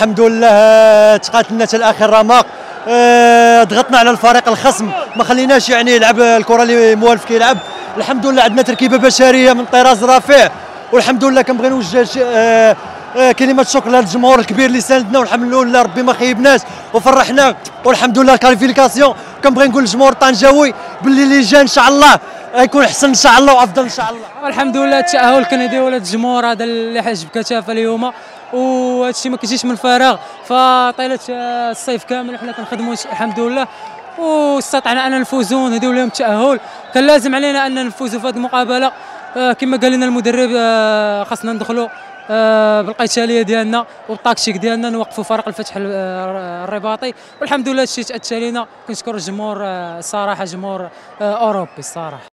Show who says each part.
Speaker 1: والحمد لله تقاتلنا حتى الآخر رمق آه، ضغطنا على الفريق الخصم. ما خليناش يعني يلعب الكرة اللي موالف كيلعب. الحمد لله عندنا تركيبة بشرية من طراز رفيع والحمد لله كنبغي نوجه آه، آه، كلمة شكر للجمهور الكبير اللي ساندنا والحمد لله ربي ما خيبناش. وفرحنا والحمد لله الكاليفيكاسيون كنبغي نقول للجمهور الطنجاوي باللي اللي جا إن شاء الله غيكون أحسن إن شاء الله وأفضل إن شاء الله.
Speaker 2: الحمد لله التأهل كان يديروا هذا اللي حاج بكثافه اليوم. وهذا الشيء ما كيجيش من الفراغ. فطيلة آه، الصيف كامل حنا كنخدموا الحمد لله واستطعنا أن نفوزوا ونهديو لهم التاهل كان لازم علينا أن نفوزوا في هذه المقابلة. آه، كما قال لنا المدرب آه، خاصنا ندخلوا بالقيتاليه ديالنا والتكتيك ديالنا نوقفوا فريق الفتح ال- الرباطي. والحمد لله الشيء تأتى لينا. كنشكر الجمهور الصراحه جمهور أوروبي الصراحة.